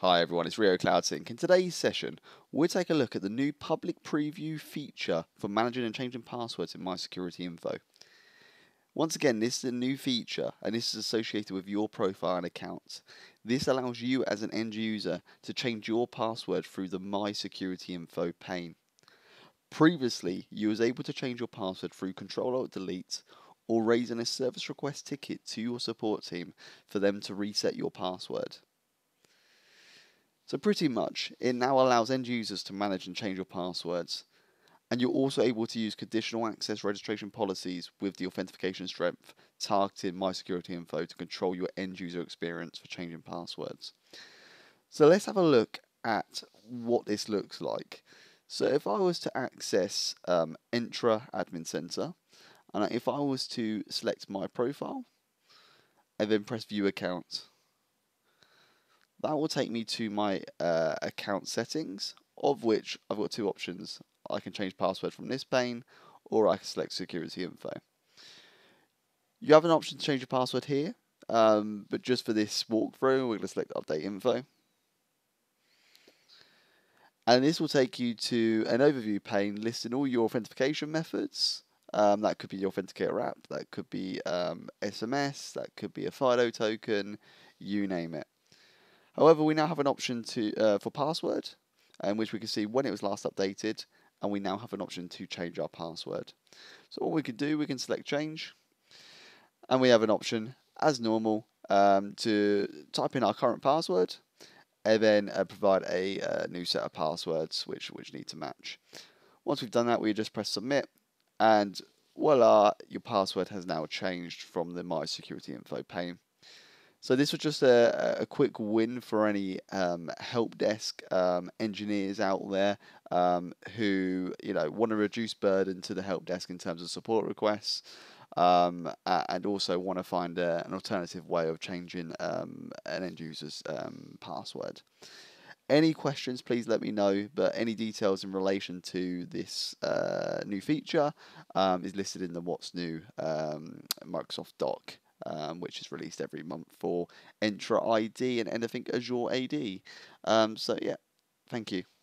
Hi everyone, it's Rio CloudSync. In today's session, we'll take a look at the new public preview feature for managing and changing passwords in My Security Info. Once again, this is a new feature and this is associated with your profile and account. This allows you as an end user to change your password through the My Security Info pane. Previously, you was able to change your password through Control Alt Delete or raising a service request ticket to your support team for them to reset your password. So pretty much, it now allows end users to manage and change your passwords. And you're also able to use conditional access registration policies with the authentication strength targeted My Security Info to control your end user experience for changing passwords. So let's have a look at what this looks like. So if I was to access um, Entra Admin Center, and if I was to select my profile, and then press View Account, that will take me to my uh, account settings, of which I've got two options. I can change password from this pane, or I can select security info. You have an option to change your password here, um, but just for this walkthrough, we're going to select update info. And this will take you to an overview pane listing all your authentication methods. Um, that could be the Authenticator app, that could be um, SMS, that could be a FIDO token, you name it. However, we now have an option to uh, for password, in which we can see when it was last updated, and we now have an option to change our password. So what we can do, we can select change, and we have an option, as normal, um, to type in our current password, and then uh, provide a uh, new set of passwords which, which need to match. Once we've done that, we just press submit, and voila, your password has now changed from the My Security Info pane. So this was just a, a quick win for any um, help desk um, engineers out there um, who you know want to reduce burden to the help desk in terms of support requests. Um, and also want to find a, an alternative way of changing um, an end user's um, password. Any questions, please let me know. But any details in relation to this uh, new feature is listed in the What's New Microsoft doc um, which is released every month for Entra ID and anything Azure AD. Um, so yeah, thank you.